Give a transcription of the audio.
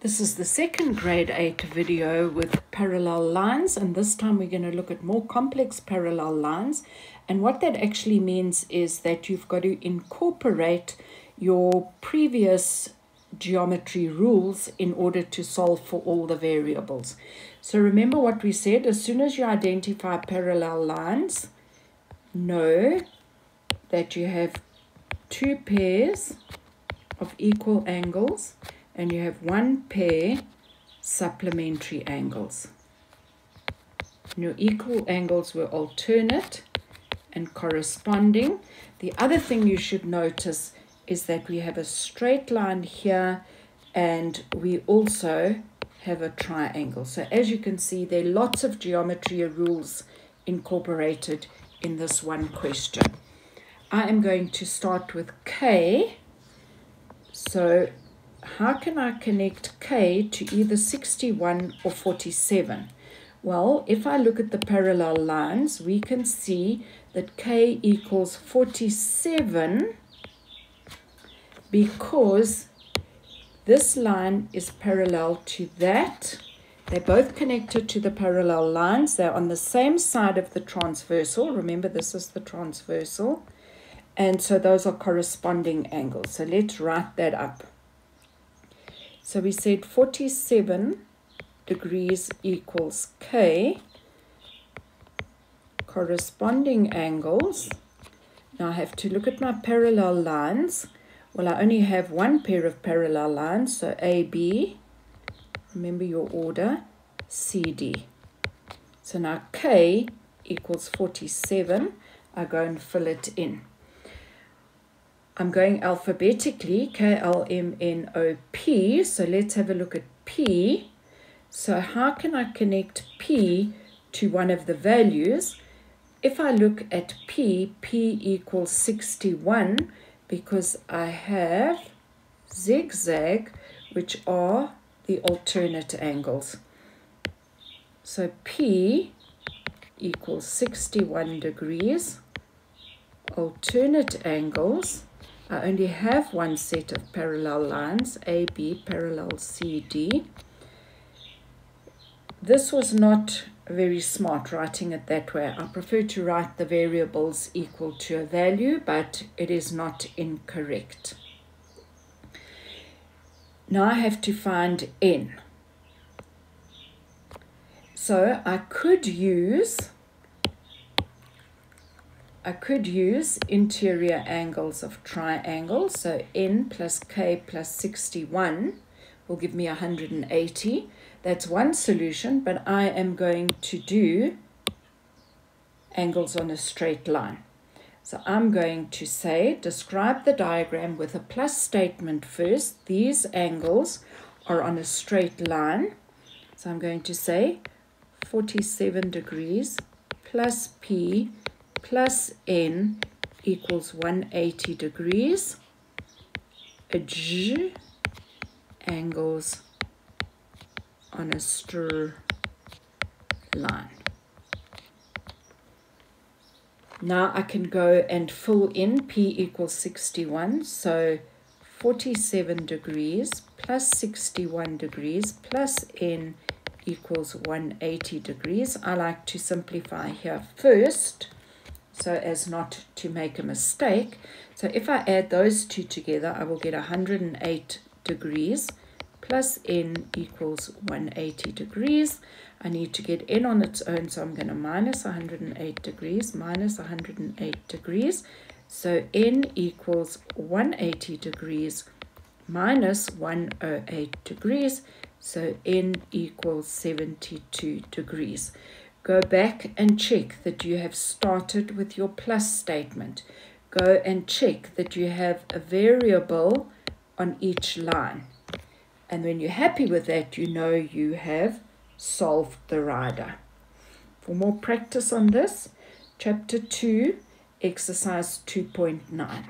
This is the second grade 8 video with parallel lines and this time we're going to look at more complex parallel lines and what that actually means is that you've got to incorporate your previous geometry rules in order to solve for all the variables. So remember what we said, as soon as you identify parallel lines, know that you have two pairs of equal angles and you have one pair supplementary angles. Your equal angles were alternate and corresponding. The other thing you should notice is that we have a straight line here and we also have a triangle. So as you can see, there are lots of geometry rules incorporated in this one question. I am going to start with K. So how can I connect K to either 61 or 47? Well, if I look at the parallel lines, we can see that K equals 47 because this line is parallel to that. They're both connected to the parallel lines. They're on the same side of the transversal. Remember, this is the transversal. And so those are corresponding angles. So let's write that up. So we said 47 degrees equals K. Corresponding angles. Now I have to look at my parallel lines. Well, I only have one pair of parallel lines, so AB, remember your order, CD. So now K equals 47. I go and fill it in. I'm going alphabetically, K, L, M, N, O, P. So let's have a look at P. So how can I connect P to one of the values? If I look at P, P equals 61 because I have zigzag, which are the alternate angles. So P equals 61 degrees. Alternate angles I only have one set of parallel lines, AB parallel CD. This was not very smart writing it that way. I prefer to write the variables equal to a value, but it is not incorrect. Now I have to find n. So I could use I could use interior angles of triangles. So n plus k plus 61 will give me 180. That's one solution, but I am going to do angles on a straight line. So I'm going to say, describe the diagram with a plus statement first. These angles are on a straight line. So I'm going to say 47 degrees plus p plus n equals 180 degrees. A G angles on a straight line. Now I can go and fill in P equals 61. So 47 degrees plus 61 degrees plus N equals 180 degrees. I like to simplify here first so as not to make a mistake. So if I add those two together, I will get 108 degrees plus n equals 180 degrees. I need to get n on its own, so I'm going to minus 108 degrees, minus 108 degrees. So n equals 180 degrees minus 108 degrees. So n equals 72 degrees. Go back and check that you have started with your plus statement. Go and check that you have a variable on each line. And when you're happy with that, you know you have solved the rider. For more practice on this, chapter 2, exercise 2.9.